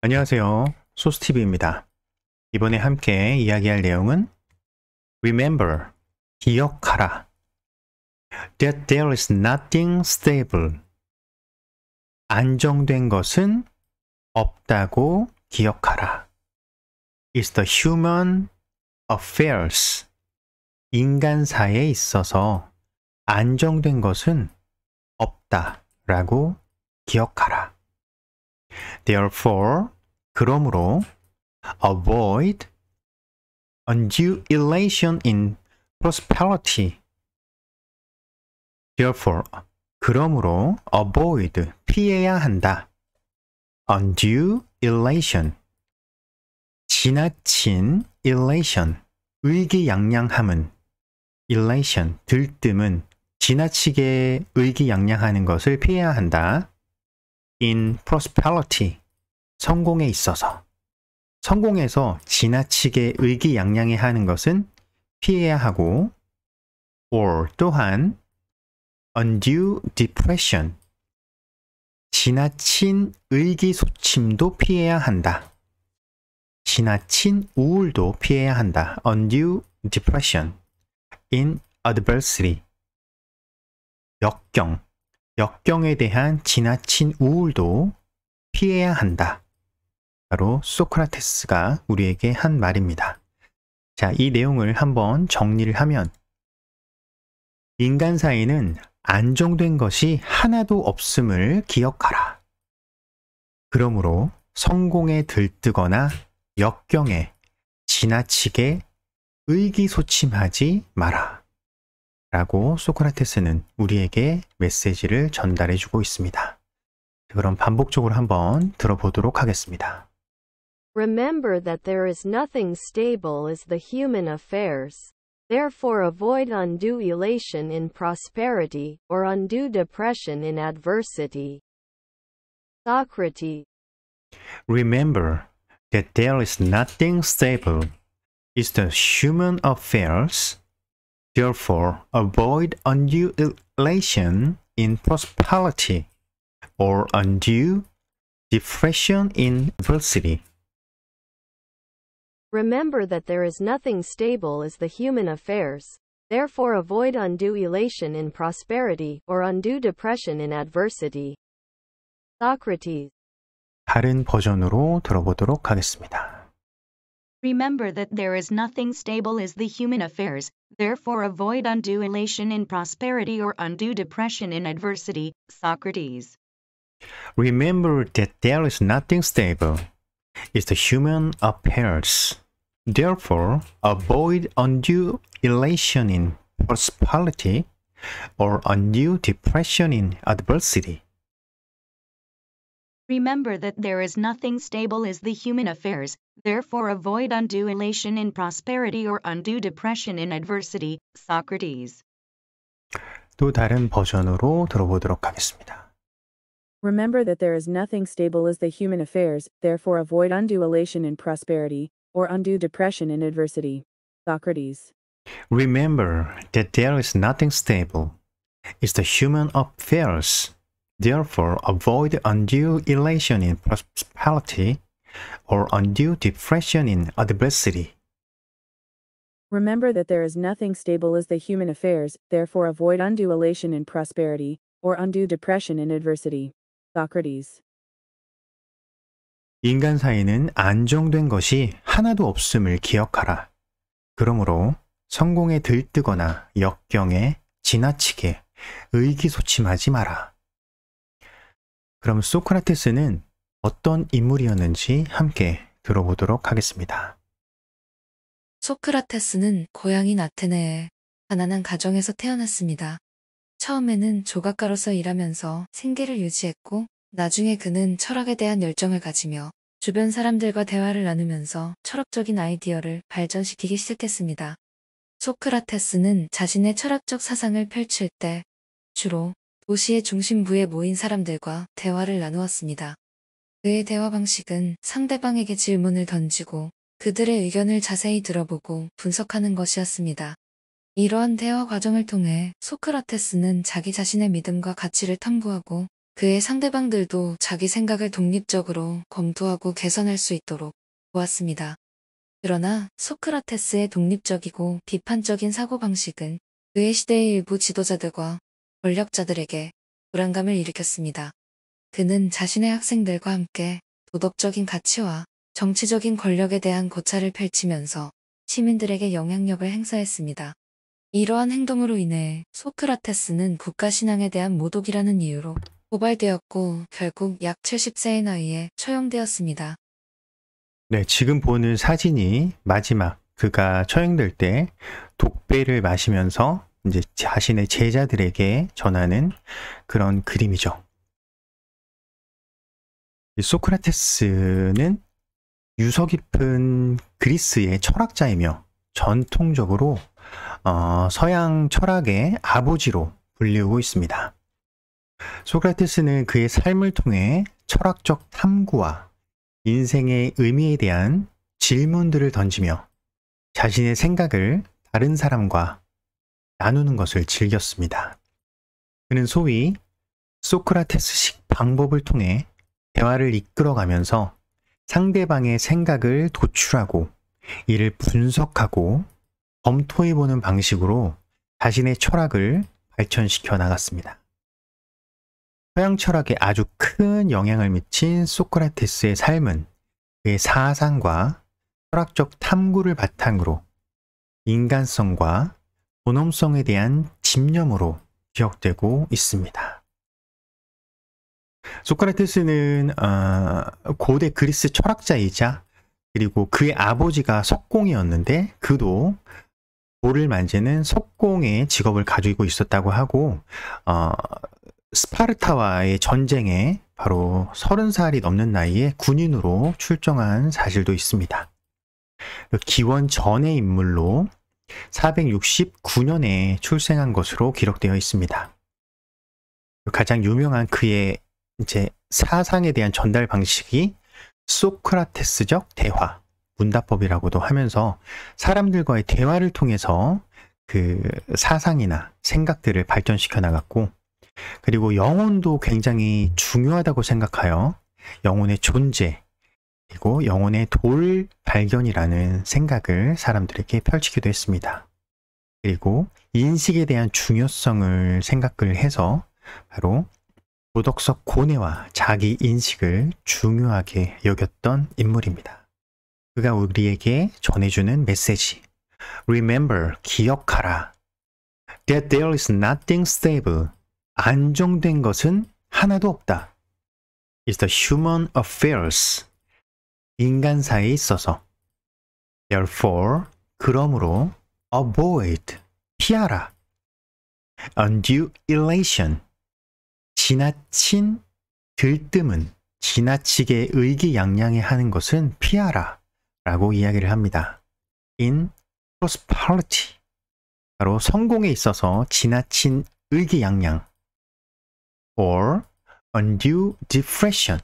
안녕하세요. 소스티브입니다. 이번에 함께 이야기할 내용은 Remember, 기억하라. That there is nothing stable. 안정된 것은 없다고 기억하라. It's the human affairs. 인간사에 있어서 안정된 것은 없다라고 기억하라. Therefore, 그러므로 avoid undue elation in prosperity. Therefore, 그러므로 avoid 피해야 한다. undue elation 지나친 elation 의기양양함은 elation 들뜸은 지나치게 의기양양하는 것을 피해야 한다. In prosperity 성공에 있어서 성공에서 지나치게 의기양양해 하는 것은 피해야 하고 or 또한 undue depression 지나친 의기소침도 피해야 한다. 지나친 우울도 피해야 한다. undue depression in adversity 역경 역경에 대한 지나친 우울도 피해야 한다. 바로 소크라테스가 우리에게 한 말입니다. 자, 이 내용을 한번 정리를 하면 인간 사이는 안정된 것이 하나도 없음을 기억하라. 그러므로 성공에 들뜨거나 역경에 지나치게 의기소침하지 마라. 라고 소크라테스는 우리에게 메시지를 전달해 주고 있습니다. 그럼 반복적으로 한번 들어보도록 하겠습니다. Remember that there is nothing stable as the human affairs. Therefore avoid undue elation in prosperity, or undue depression in adversity. Socrates. Remember that there is nothing stable. It's the human affairs. Therefore, avoid undue elation in prosperity or undue depression in adversity. Remember that there is nothing stable as the human affairs. Therefore avoid undue elation in prosperity, or undue depression in adversity. Socrates. 다른 버전으로 들어보도록 하겠습니다. Remember that there is nothing stable as the human affairs, therefore avoid undue elation in prosperity or undue depression in adversity. Socrates. Remember that there is nothing stable. It's the human affairs. Therefore, avoid undue elation in prosperity or undue depression in adversity. Remember that there is nothing stable as the human affairs, therefore avoid undue elation in prosperity or undue depression in adversity. Socrates. 또 다른 버전으로 들어보도록 하겠습니다. Remember that there is nothing stable as the human affairs, therefore avoid undue elation in prosperity, or undue depression in adversity. Socrates. Remember that there is nothing stable. It's the human affairs. Therefore, avoid undue elation in prosperity or undue depression in adversity. Remember that there is nothing stable as the human affairs, therefore avoid undue elation in prosperity, or undue depression in adversity. Socrates. 인간 사이는 안정된 것이 하나도 없음을 기억하라. 그러므로 성공에 들뜨거나 역경에 지나치게 의기소침하지 마라. 그럼 소크라테스는 어떤 인물이었는지 함께 들어보도록 하겠습니다. 소크라테스는 고향인 아테네의 가난한 가정에서 태어났습니다. 처음에는 조각가로서 일하면서 생계를 유지했고, 나중에 그는 철학에 대한 열정을 가지며 주변 사람들과 대화를 나누면서 철학적인 아이디어를 발전시키기 시작했습니다. 소크라테스는 자신의 철학적 사상을 펼칠 때 주로 도시의 중심부에 모인 사람들과 대화를 나누었습니다. 그의 대화 방식은 상대방에게 질문을 던지고 그들의 의견을 자세히 들어보고 분석하는 것이었습니다. 이러한 대화 과정을 통해 소크라테스는 자기 자신의 믿음과 가치를 탐구하고 그의 상대방들도 자기 생각을 독립적으로 검토하고 개선할 수 있도록 도왔습니다. 그러나 소크라테스의 독립적이고 비판적인 사고방식은 그의 시대의 일부 지도자들과 권력자들에게 불안감을 일으켰습니다. 그는 자신의 학생들과 함께 도덕적인 가치와 정치적인 권력에 대한 고찰을 펼치면서 시민들에게 영향력을 행사했습니다. 이러한 행동으로 인해 소크라테스는 국가신앙에 대한 모독이라는 이유로 고발되었고 결국 약 70세의 나이에 처형되었습니다. 네, 지금 보는 사진이 마지막 그가 처형될 때 독배를 마시면서 이제 자신의 제자들에게 전하는 그런 그림이죠. 이 소크라테스는 유서 깊은 그리스의 철학자이며 전통적으로 어, 서양 철학의 아버지로 불리우고 있습니다. 소크라테스는 그의 삶을 통해 철학적 탐구와 인생의 의미에 대한 질문들을 던지며 자신의 생각을 다른 사람과 나누는 것을 즐겼습니다. 그는 소위 소크라테스식 방법을 통해 대화를 이끌어가면서 상대방의 생각을 도출하고 이를 분석하고 검토해보는 방식으로 자신의 철학을 발전시켜 나갔습니다. 서양 철학에 아주 큰 영향을 미친 소크라테스의 삶은 그의 사상과 철학적 탐구를 바탕으로 인간성과 본험성에 대한 집념으로 기억되고 있습니다. 소크라테스는 어, 고대 그리스 철학자이자 그리고 그의 아버지가 석공이었는데 그도 돌을 만지는 석공의 직업을 가지고 있었다고 하고 어, 스파르타와의 전쟁에 바로 30살이 넘는 나이에 군인으로 출정한 사실도 있습니다. 기원 전의 인물로 469년에 출생한 것으로 기록되어 있습니다. 가장 유명한 그의 이제 사상에 대한 전달 방식이 소크라테스적 대화, 문답법이라고도 하면서 사람들과의 대화를 통해서 그 사상이나 생각들을 발전시켜 나갔고 그리고 영혼도 굉장히 중요하다고 생각하여 영혼의 존재 그리고 영혼의 돌 발견이라는 생각을 사람들에게 펼치기도 했습니다. 그리고 인식에 대한 중요성을 생각을 해서 바로 도덕적 고뇌와 자기 인식을 중요하게 여겼던 인물입니다. 그가 우리에게 전해주는 메시지. Remember, 기억하라. That there is nothing stable. 안정된 것은 하나도 없다. It's the human affairs. 인간사에 있어서. Therefore, 그러므로 avoid, 피하라. Undue elation. 지나친 들뜸은 지나치게 의기양양해 하는 것은 피하라 라고 이야기를 합니다. In prosperity 바로 성공에 있어서 지나친 의기양양 or undue depression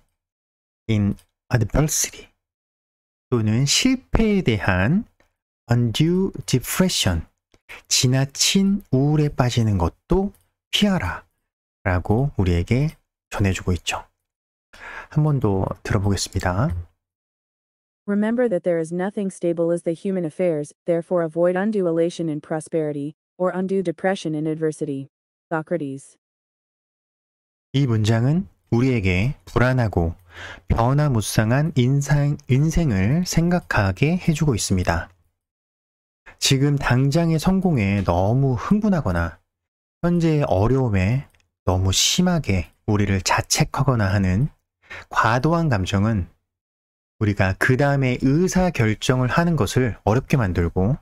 in adversity 또는 실패에 대한 undue depression 지나친 우울에 빠지는 것도 피하라 라고 우리에게 전해주고 있죠. 한 번 더 들어보겠습니다. Remember that there is nothing stable as the human affairs, therefore avoid undue elation in prosperity, or undue depression in adversity. Socrates. 이 문장은 우리에게 불안하고 변화무쌍한 인상, 인생을 생각하게 해주고 있습니다. 지금 당장의 성공에 너무 흥분하거나 현재의 어려움에 너무 심하게 우리를 자책하거나 하는 과도한 감정은 우리가 그 다음에 의사 결정을 하는 것을 어렵게 만들고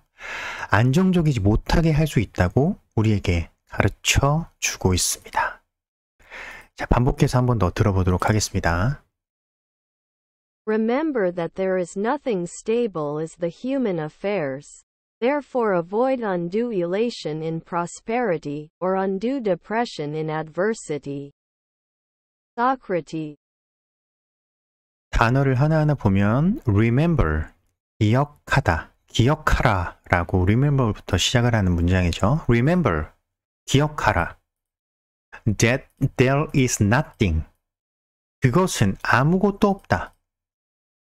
안정적이지 못하게 할 수 있다고 우리에게 가르쳐 주고 있습니다. 자, 반복해서 한 번 더 들어보도록 하겠습니다. Remember that there is nothing stable as the human affairs. Therefore avoid undue elation in prosperity, or undue depression in adversity. Socrates. 단어를 하나하나 보면 remember, 기억하다, 기억하라 라고 remember부터 시작을 하는 문장이죠. remember, 기억하라. that there is nothing. 그것은 아무것도 없다.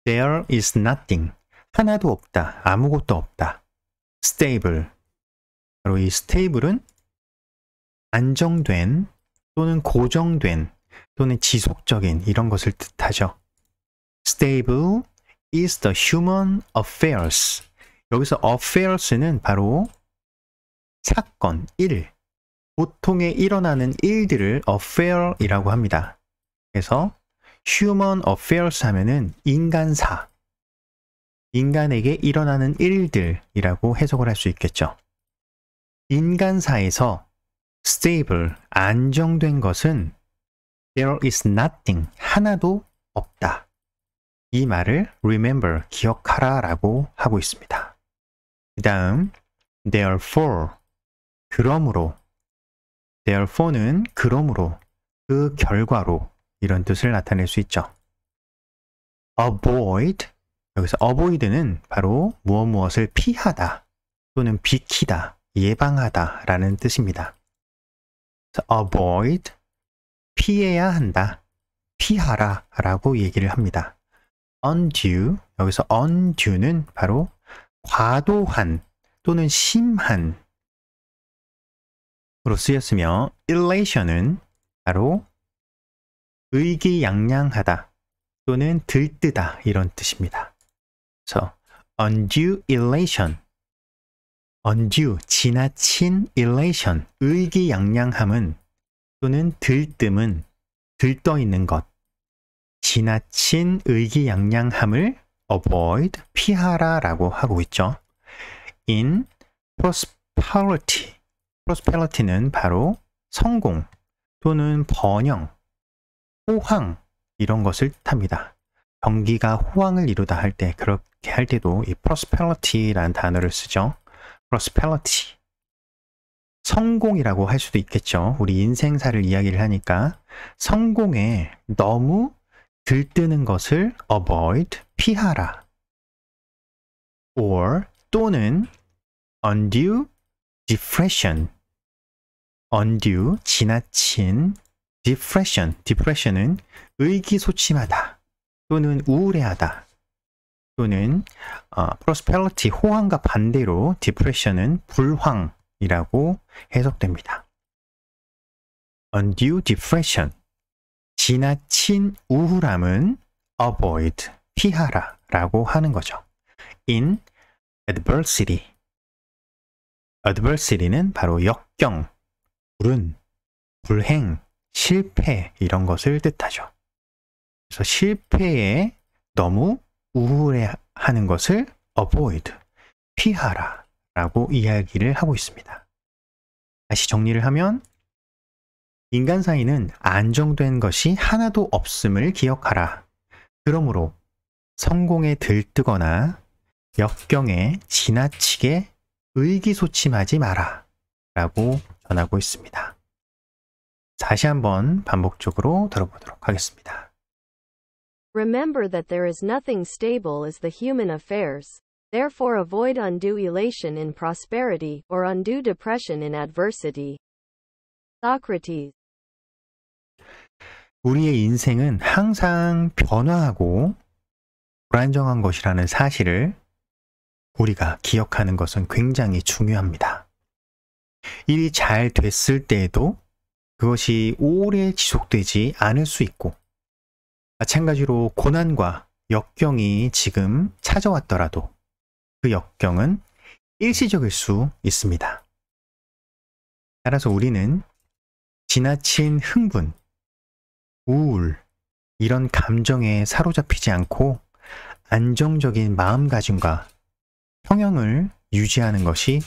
There is nothing. 하나도 없다. 아무것도 없다. stable. 바로 이 stable은 안정된 또는 고정된 또는 지속적인 이런 것을 뜻하죠. Stable is the human affairs. 여기서 affairs는 바로 사건, 일, 보통에 일어나는 일들을 affair이라고 합니다. 그래서 human affairs 하면은 인간사, 인간에게 일어나는 일들이라고 해석을 할 수 있겠죠. 인간사에서 stable, 안정된 것은 there is nothing, 하나도 없다. 이 말을 remember, 기억하라 라고 하고 있습니다. 그 다음, therefore, 그러므로, therefore는 그러므로, 그 결과로 이런 뜻을 나타낼 수 있죠. avoid, 여기서 avoid는 바로 무엇 무엇을 피하다 또는 비키다, 예방하다 라는 뜻입니다. avoid, 피해야 한다, 피하라 라고 얘기를 합니다. undue, 여기서 undue는 바로 과도한 또는 심한 으로 쓰였으며 elation은 바로 의기양양하다 또는 들뜨다 이런 뜻입니다. 그래서 undue elation, undue 지나친 elation 의기양양함은 또는 들뜸은 들떠 있는 것, 지나친 의기양양함을 avoid 피하라라고 하고 있죠. in prosperity, prosperity는 바로 성공 또는 번영, 호황 이런 것을 뜻합니다. 경기가 호황을 이루다 할 때 그렇게 할 때도 이 prosperity라는 단어를 쓰죠. prosperity 성공이라고 할 수도 있겠죠. 우리 인생사를 이야기를 하니까 성공에 너무 들뜨는 것을 avoid 피하라. or 또는 undue depression undue 지나친 depression depression은 의기소침하다 또는 우울해하다 또는 어, prosperity 호황과 반대로 depression은 불황이라고 해석됩니다. undue depression 지나친 우울함은 avoid 피하라 라고 하는 거죠. in adversity adversity는 바로 역경, 불운, 불행, 실패 이런 것을 뜻하죠. 그래서 실패에 너무 우울해하는 것을 avoid, 피하라 라고 이야기를 하고 있습니다. 다시 정리를 하면 인간 사이는 안정된 것이 하나도 없음을 기억하라. 그러므로 성공에 들뜨거나 역경에 지나치게 의기소침하지 마라. 라고 전하고 있습니다. 다시 한번 반복적으로 들어보도록 하겠습니다. Remember that there is nothing stable as the human affairs. Therefore avoid undue elation in prosperity or undue depression in adversity. Socrates. 우리의 인생은 항상 변화하고 불안정한 것이라는 사실을 우리가 기억하는 것은 굉장히 중요합니다. 일이 잘 됐을 때에도 그것이 오래 지속되지 않을 수 있고, 마찬가지로 고난과 역경이 지금 찾아왔더라도 그 역경은 일시적일 수 있습니다. 따라서 우리는 지나친 흥분, 우울, 이런 감정에 사로잡히지 않고 안정적인 마음가짐과 평형을 유지하는 것이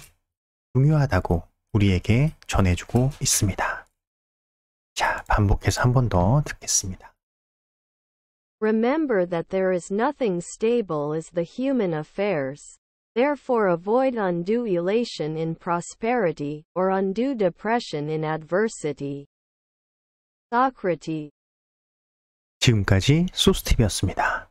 중요하다고 우리에게 전해주고 있습니다. 자, 반복해서 한 번 더 듣겠습니다. Remember that there is nothing stable as the human affairs. Therefore avoid undue elation in prosperity or undue depression in adversity. Socrates. 지금까지 소스팁이었습니다.